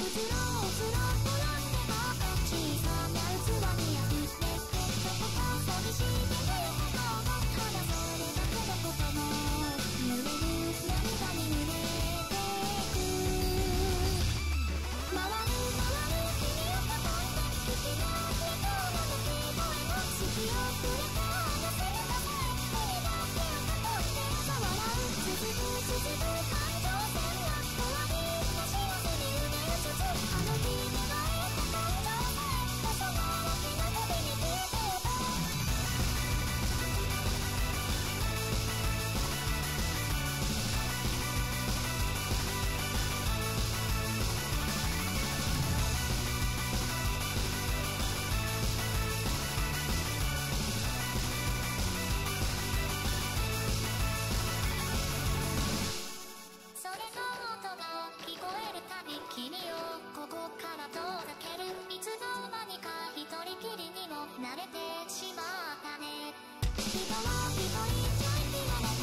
スロースローと慣れてしまったね。人は一人じゃ生られ